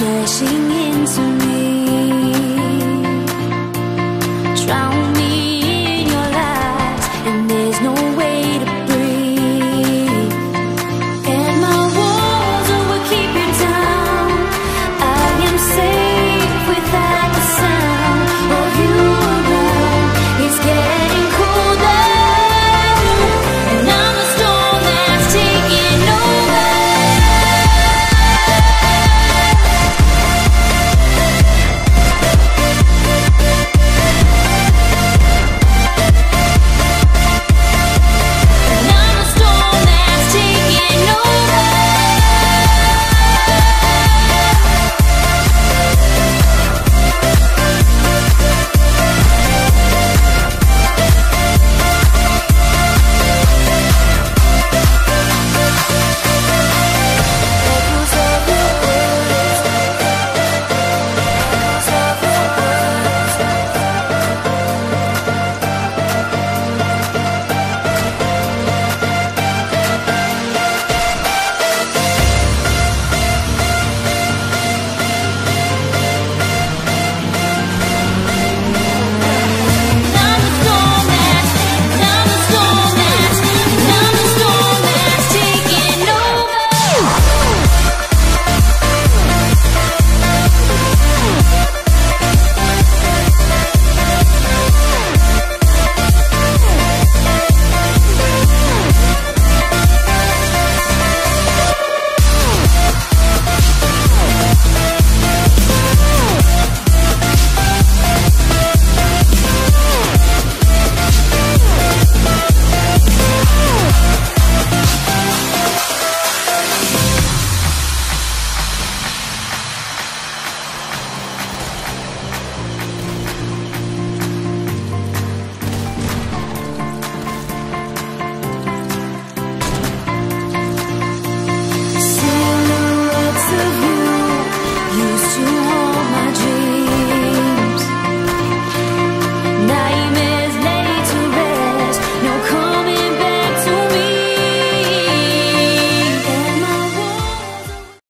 crashing into me Drown me